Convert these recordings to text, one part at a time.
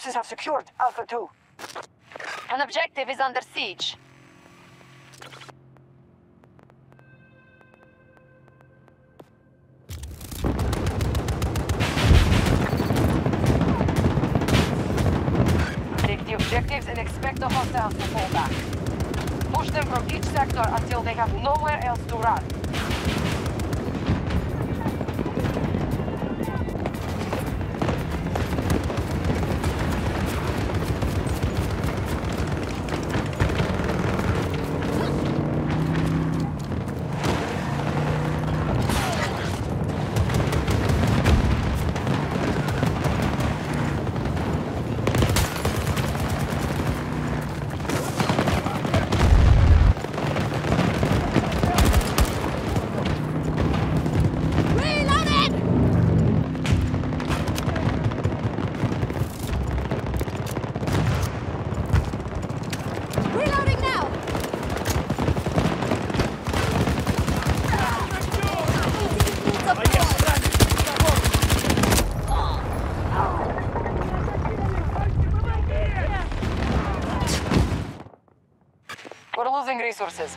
forces have secured Alpha 2. An objective is under siege. Take the objectives and expect the hostiles to fall back. Push them from each sector until they have nowhere else to run.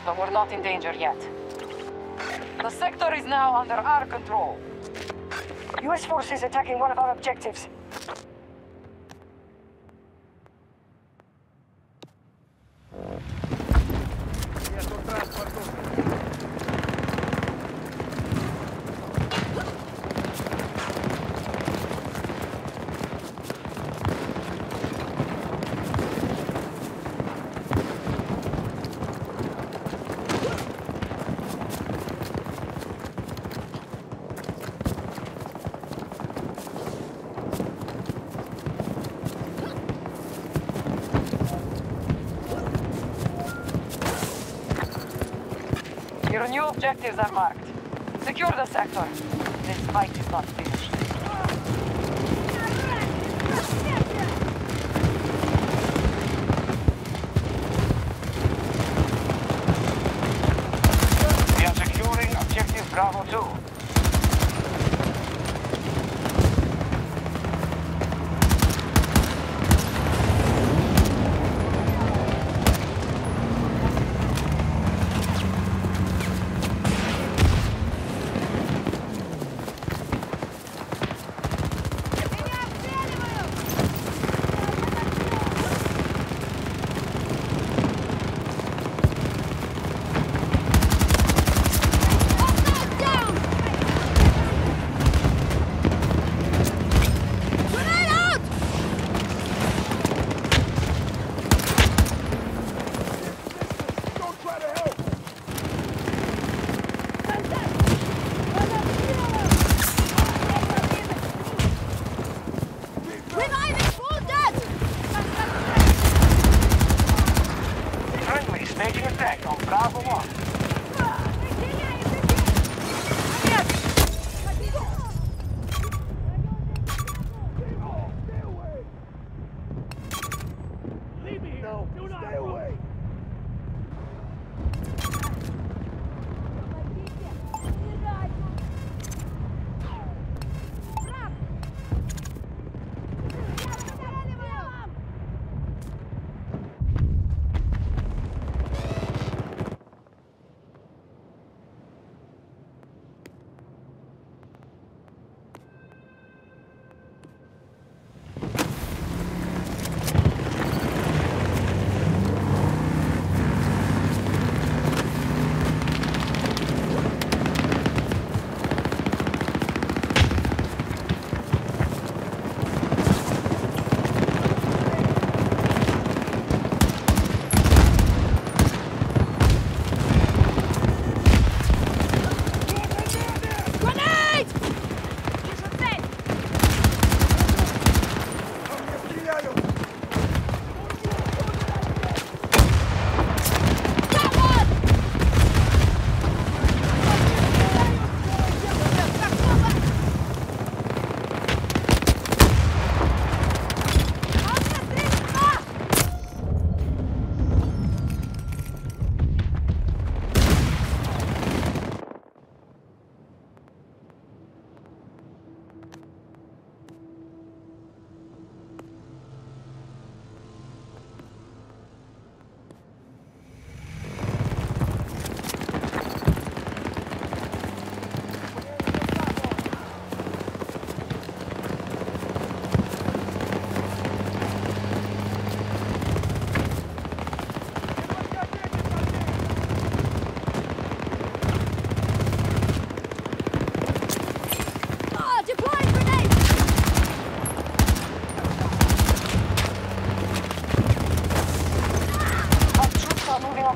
But we're not in danger yet. The sector is now under our control. US forces attacking one of our objectives. Your new objectives are marked. Secure the sector. This fight is not finished. We are securing objective Bravo 2. Então, bravo, mano.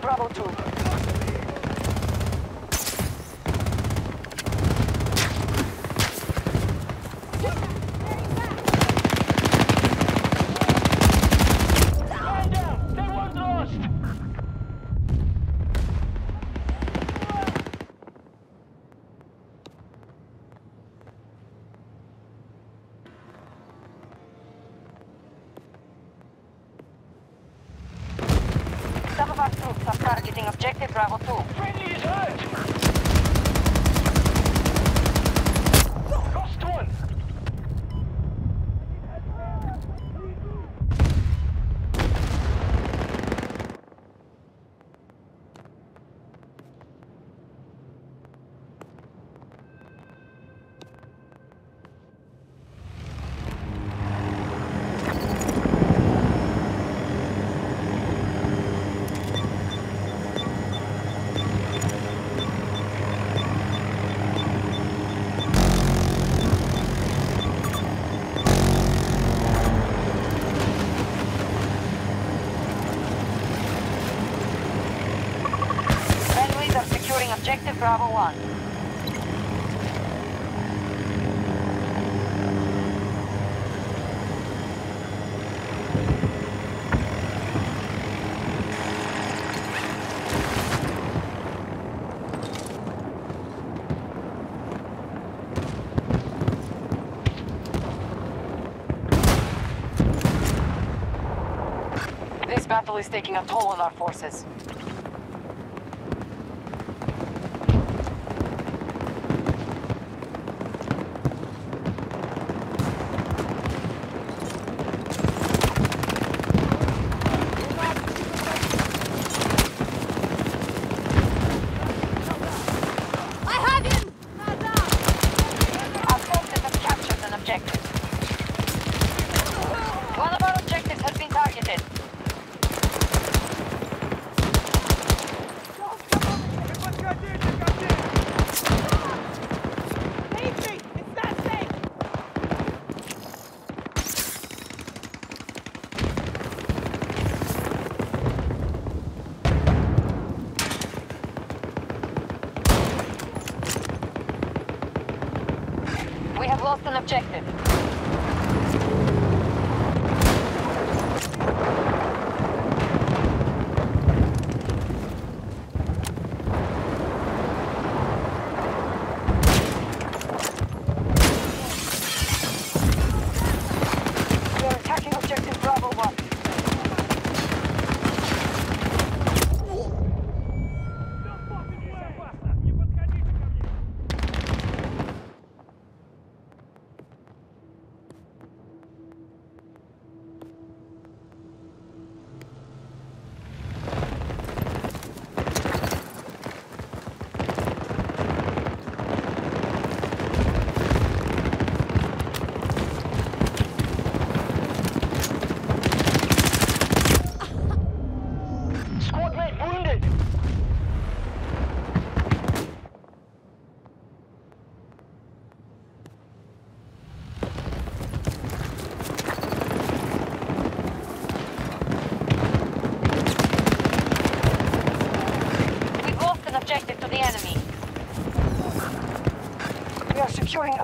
Bravo 2. Bravo 1. battle is taking a toll on our forces.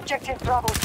Objective Bravo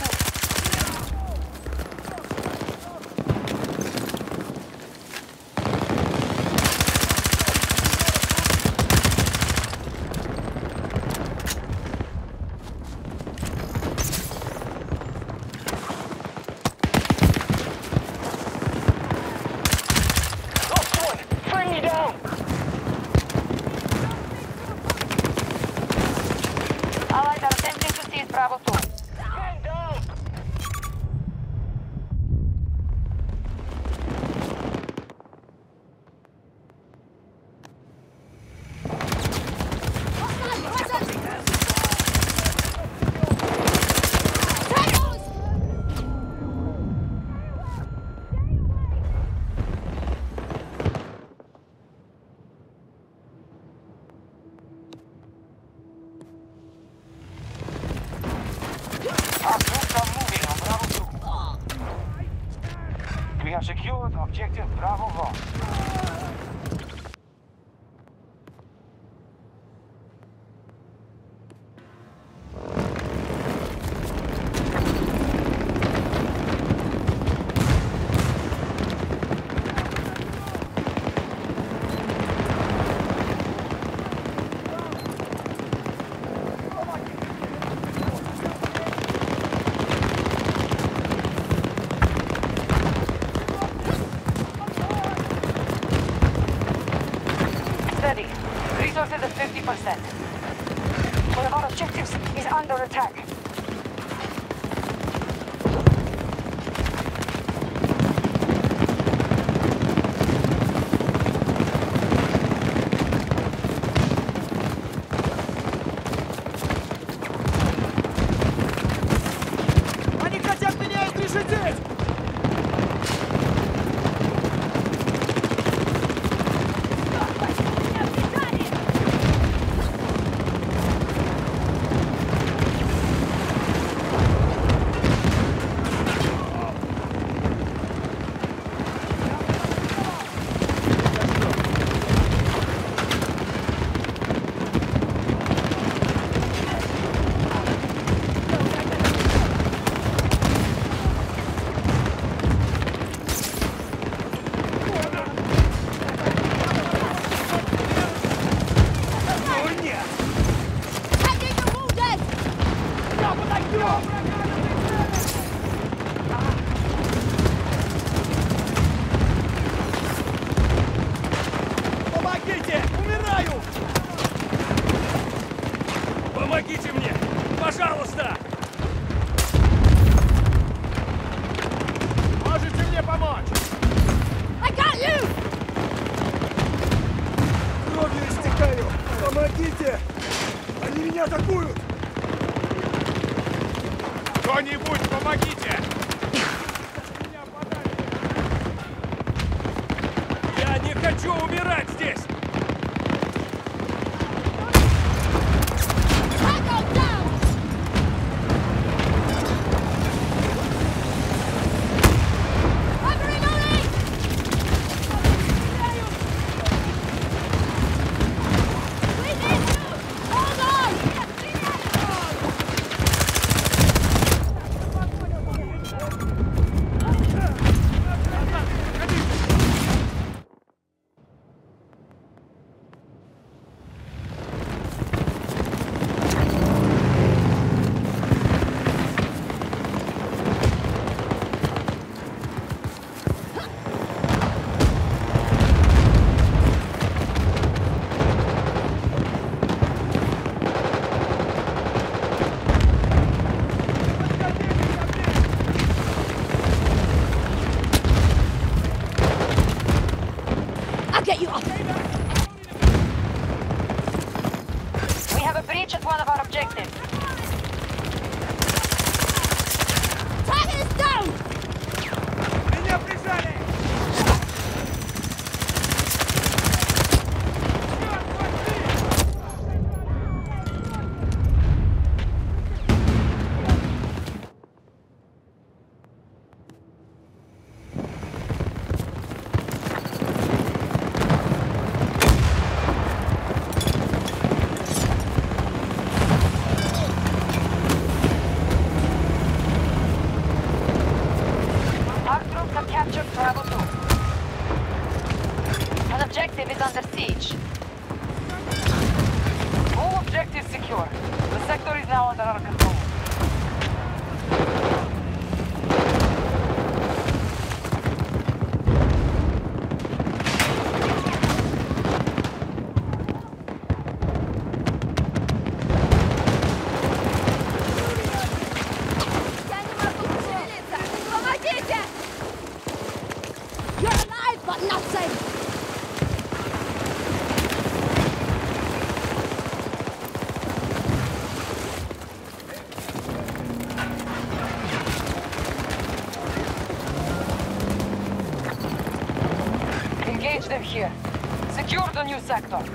помогите мне! Пожалуйста! Можете мне помочь? I got you! Кровью истекаю! Помогите! Они меня атакуют! new sector.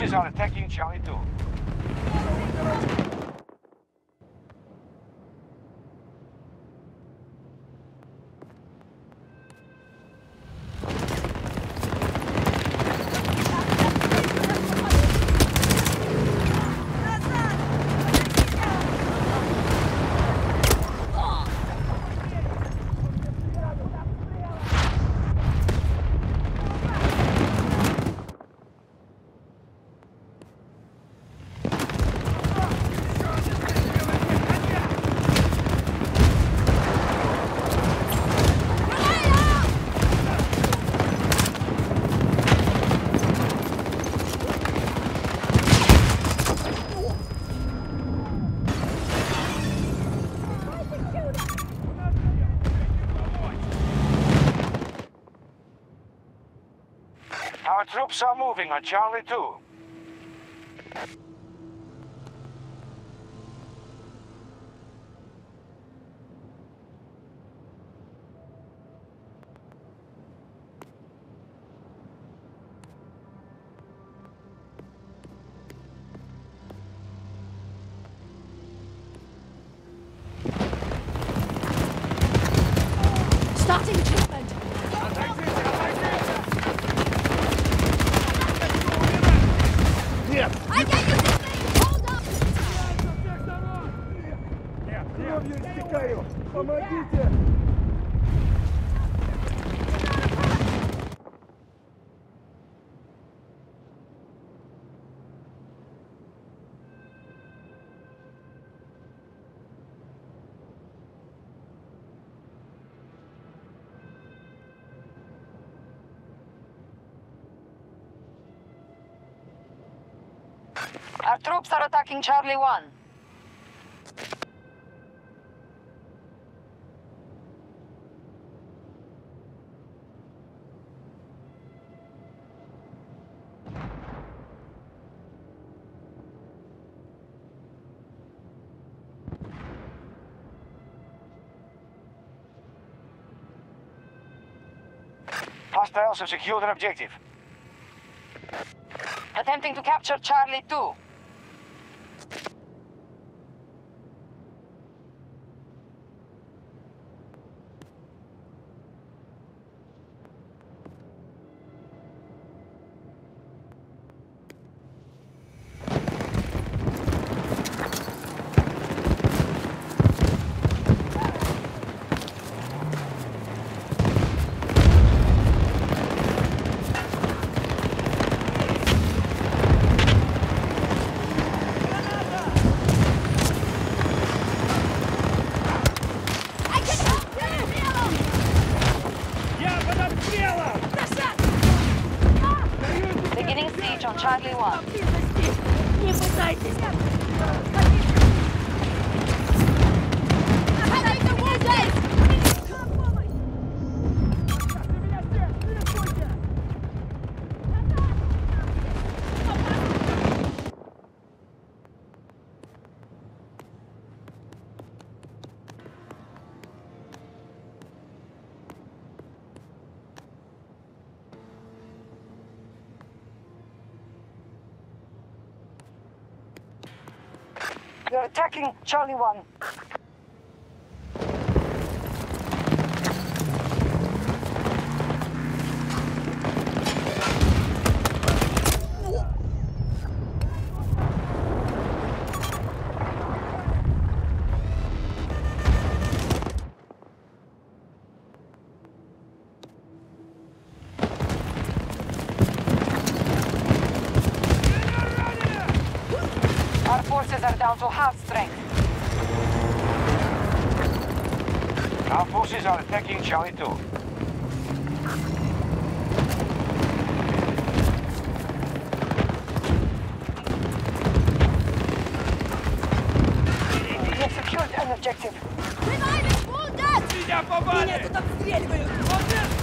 Forces are attacking Charlie 2. Troops are moving on Charlie 2. Troops are attacking Charlie 1. Hostiles have secured an objective. Attempting to capture Charlie 2. Attacking Charlie 1. Меня тут обстреливают! Обвес!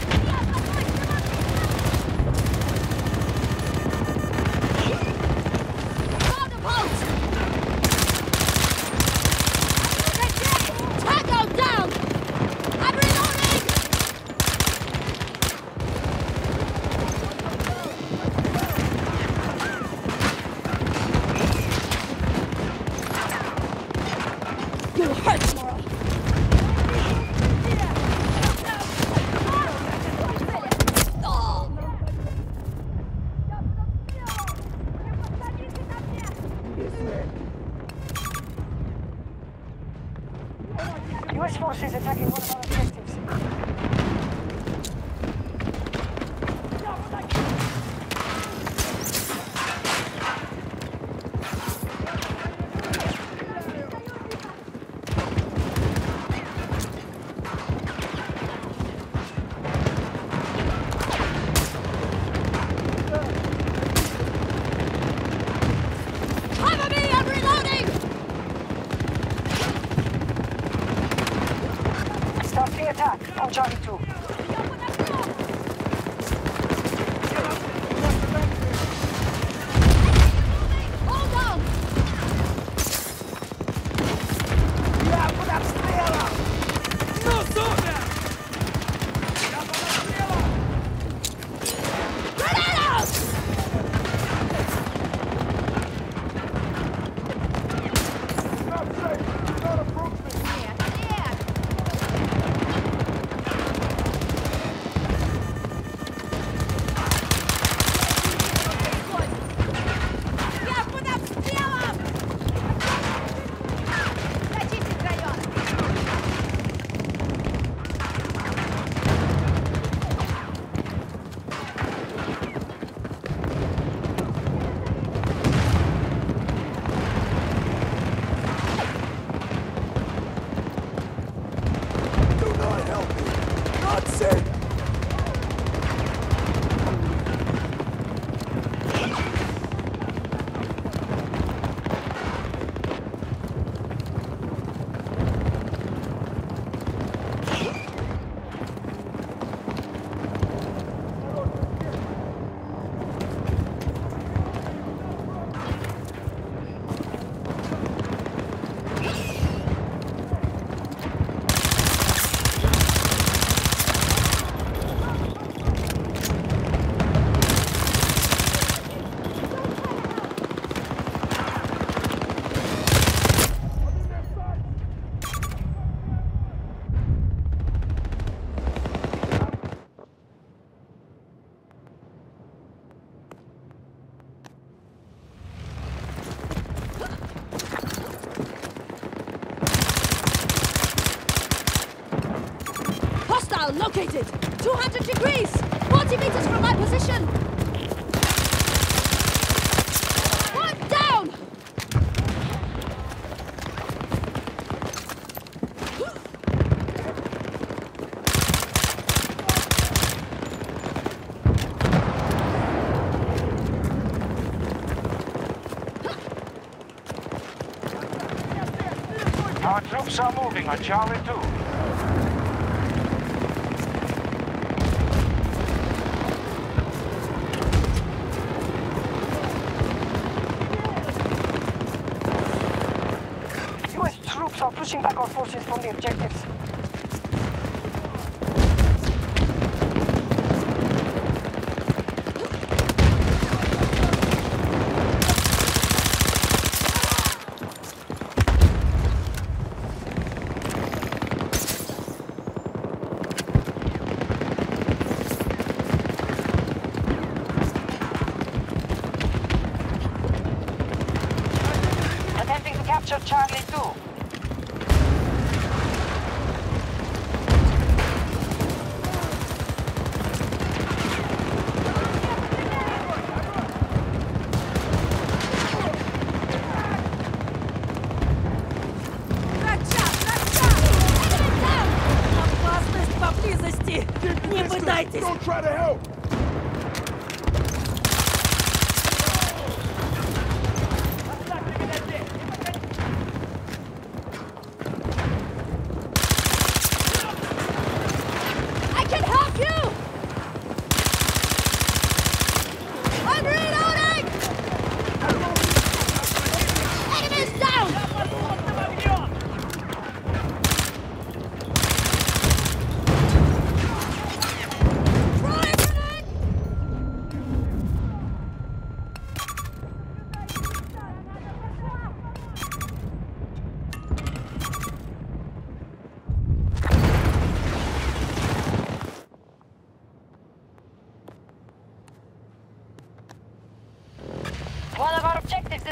Charlie 2. Located! 200 degrees! 40 meters from my position! One down! Our troops are moving on Charlie 2. forces from the objective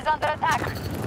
is under attack.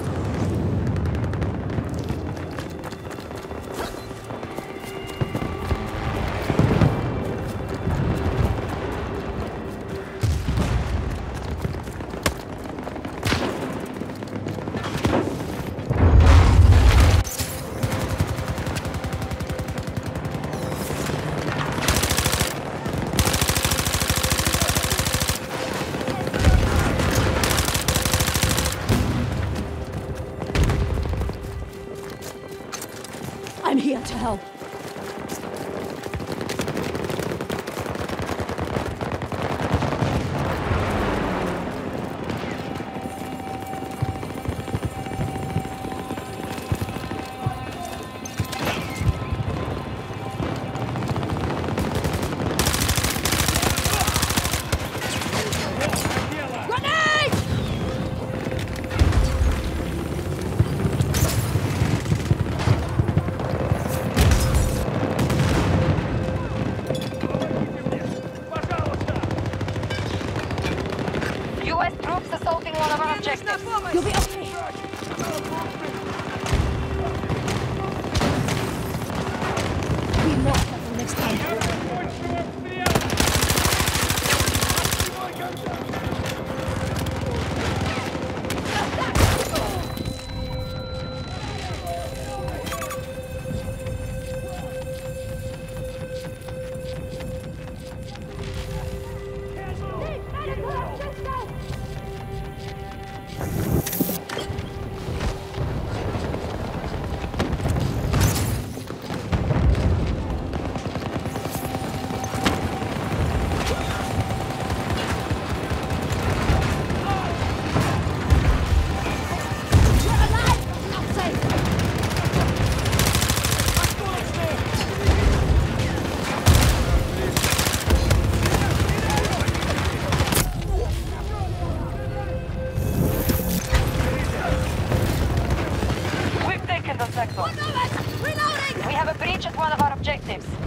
You'll be. Objectives.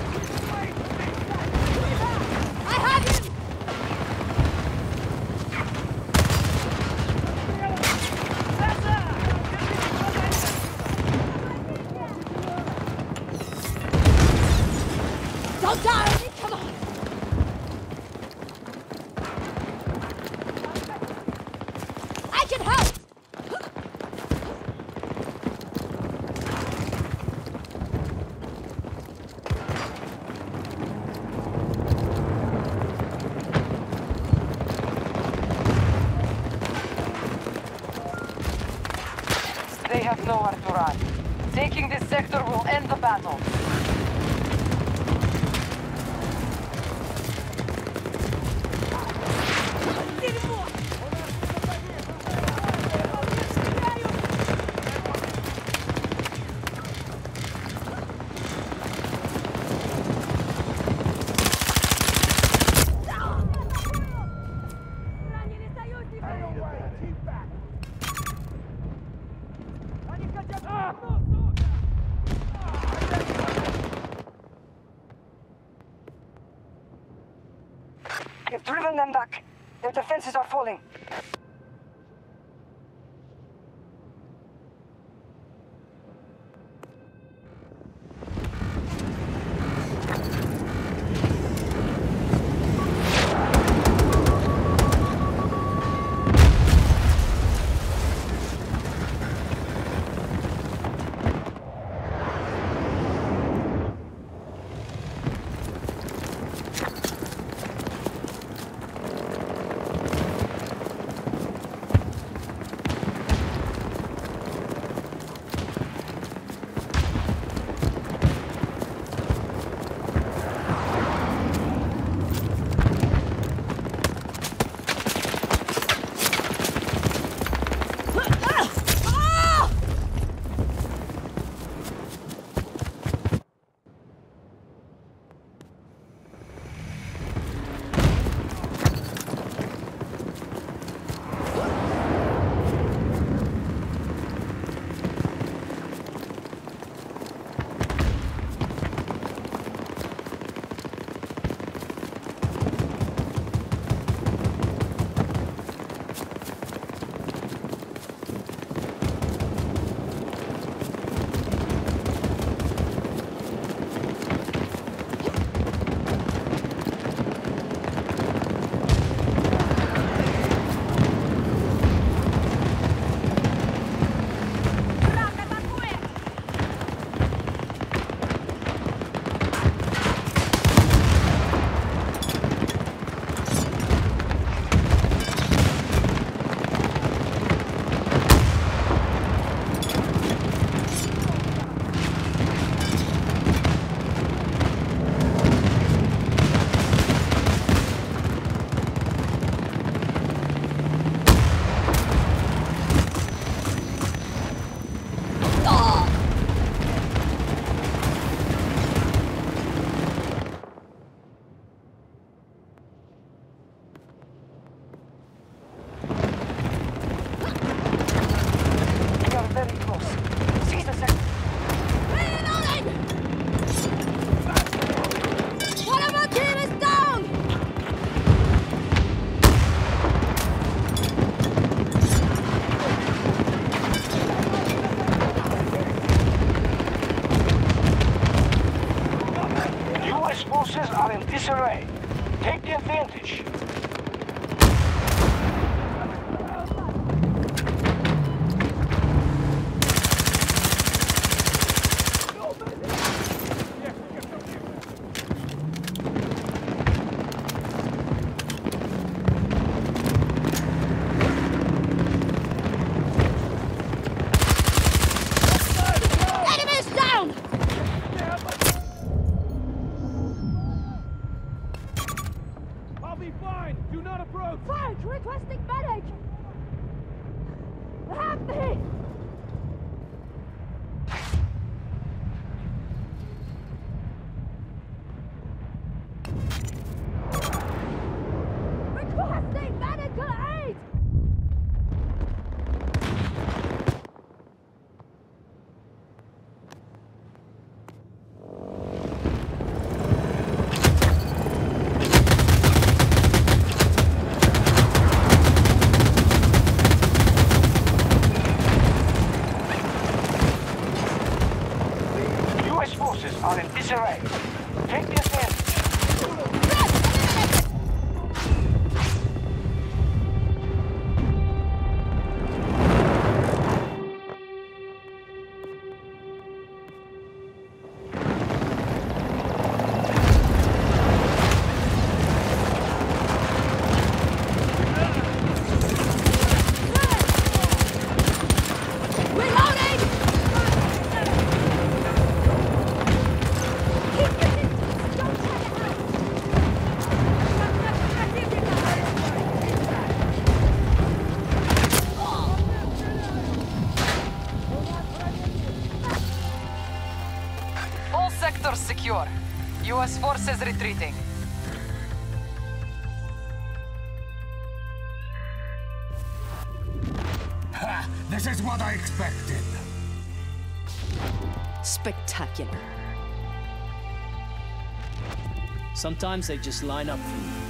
Sometimes they just line up for you.